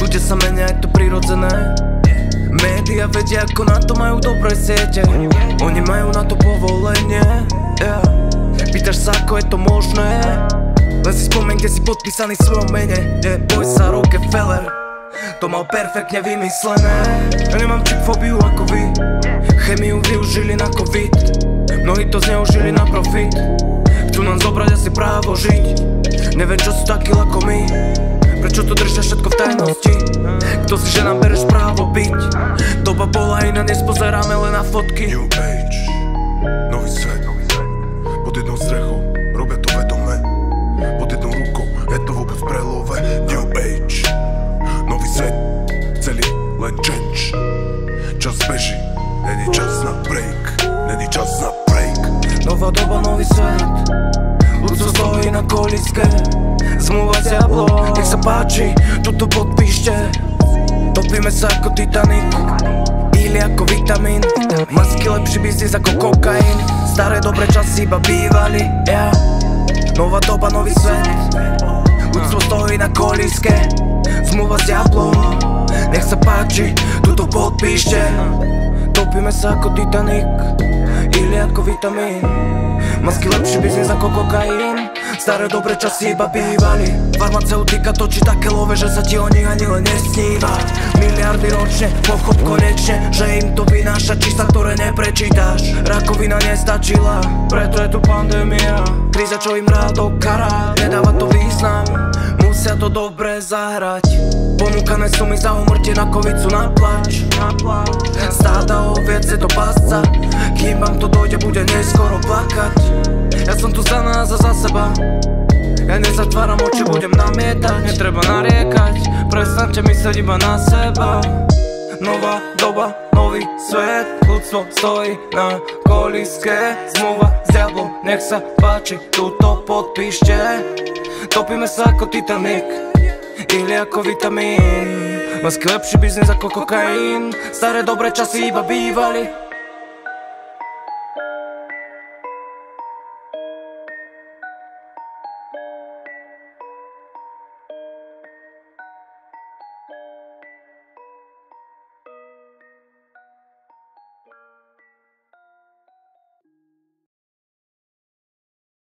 Ľudia sa menia, je to prirodzené. Média vedia, ako na to majú dobré siete. Oni majú na to povolenie. Yeah. Pýtaš sa, ako je to možné? Len si spomeň, kde si podpísaný svojom mene. Yeah. Boj sa Rockefeller To mal perfektne vymyslené. Ja nemám čipfobiu ako vy. Chemiu využili na covid. Mnohí to zneužili na profit. Chcú nám zobrať asi právo žiť. Neviem, čo sú takí ako my. Prečo to držia všetko v tajnosti? Kto si, že nám bereš právo byť? Doba bola iná, dnes pozeráme len na fotky. New Age, nový svet. Pod jednou strechou, час бежи, не ни час на брейк, не ни час на брейк. Нова доба, нови свет, луцо стои на колиске Змува се апло, нек се пачи, туто подпиште Топиме се ако Титаник, или ако витамин. Маски лепши бизнис за кокаин. Старе добре часи ба бивали yeah. Нова доба, нови свет Уцво стои на колиске Змува се апло Нех се пачи tuto podpíšte Topíme sa ako Titanic. Ili ako vitamín. Masky lepší biznis ako kokain. Staré dobré časy iba bývali. Farmaceutika točí také love, že sa ti o nich ani len nesníva. Miliardy ročne, pochop konečne Že im to vynáša čísla, ktoré neprečítaš. Rakovina nestačila, preto je tu pandémia. Kríza, čo im rádo kará, nedáva to význam Musia to dobre zahrať. Ponúkané sumy za umrtie na kovicu na plač. Stáda oviec je to pasca Kým vám to dojde, bude neskoro plakať. Ja som tu za nás a za seba. Ja nezatváram oči, budem namietať. Netreba nariekať. Prestaňte myslieť iba na seba. Nová doba, nový svet. Ľudstvo stojí na koliske. Zmluva s diablom, nech sa páči. Tuto podpíšte Kopi mesa kot Titanik Ili ako vitamin. Ma sklep biznis ako kokain. Stare dobre časi iba bivali